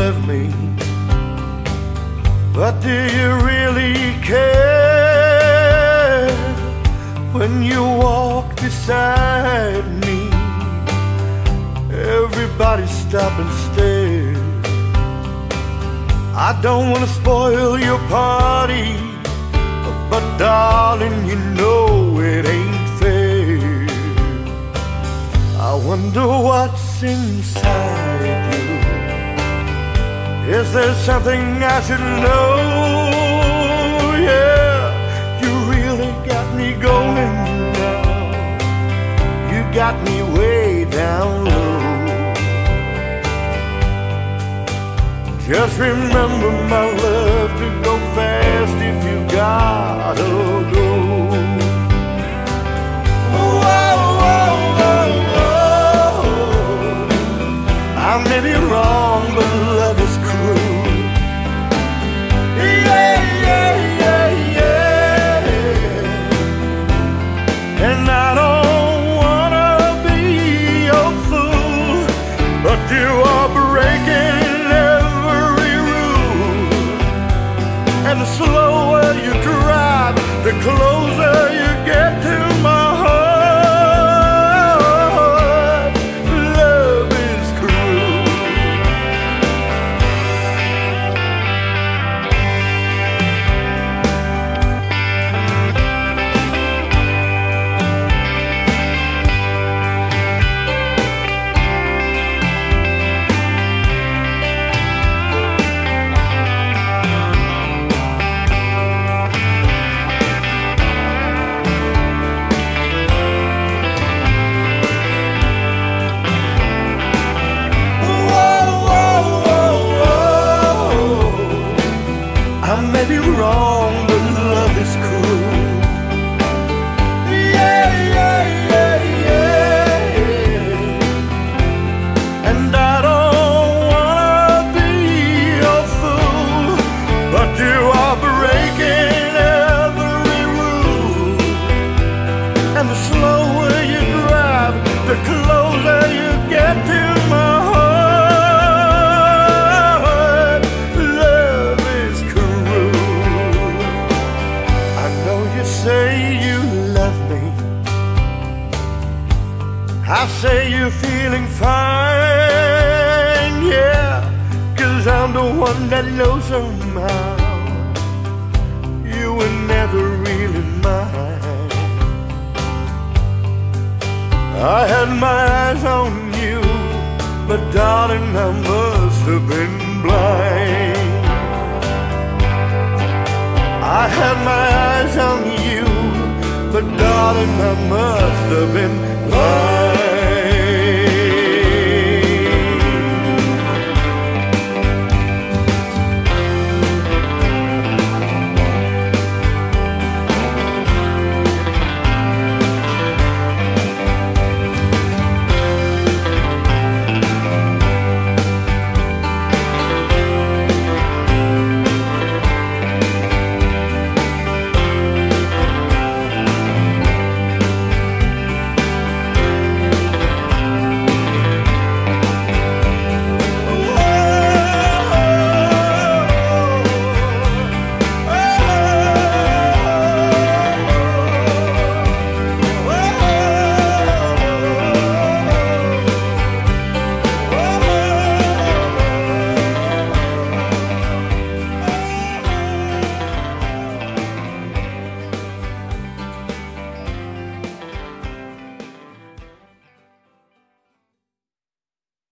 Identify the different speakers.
Speaker 1: love me? But do you really care when you walk beside me? Everybody stop and stare. I don't wanna spoil your party, but darling, you know it ain't fair. I wonder what's inside. Is there something I should know? Yeah, you really got me going now. You got me way down low. Just remember my love to go fast if you gotta go. Whoa, whoa, whoa. I may be wrong, I say you're feeling fine, yeah. Cause I'm the one that knows somehow you were never really mine. I had my eyes on you, but darling, I must have been blind. I had my eyes on you, but darling, I must have been blind.